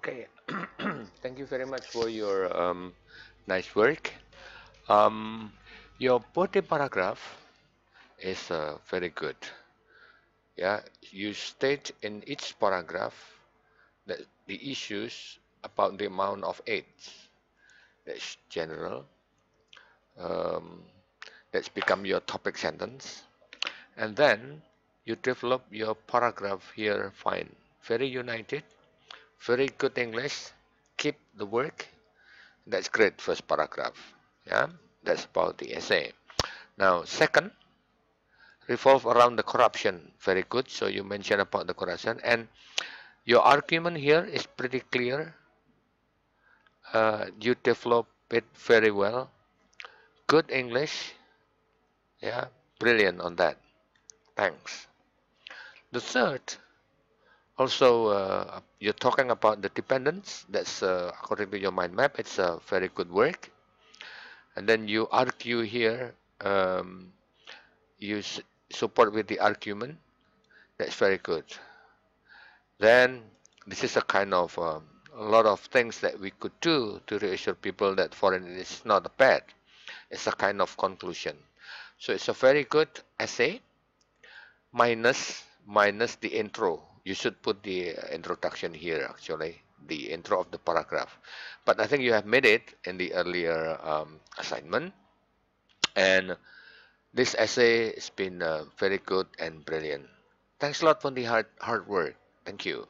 Okay, thank you very much for your um, nice work. Um, your body paragraph is uh, very good. Yeah, you state in each paragraph that the issues about the amount of aids. That's general. Um, that's become your topic sentence. And then you develop your paragraph here fine. Very united very good English, keep the work. That's great, first paragraph. Yeah, that's about the essay. Now, second, revolve around the corruption. Very good. So you mentioned about the corruption, and your argument here is pretty clear. Uh, you develop it very well. Good English. Yeah, brilliant on that. Thanks. The third also, uh, you're talking about the dependence. That's uh, according to your mind map. It's a very good work. And then you argue here. Um, you support with the argument. That's very good. Then this is a kind of um, a lot of things that we could do to reassure people that foreign is not bad. It's a kind of conclusion. So it's a very good essay minus minus the intro you should put the uh, introduction here actually the intro of the paragraph. But I think you have made it in the earlier um, assignment. And this essay has been uh, very good and brilliant. Thanks a lot for the hard hard work. Thank you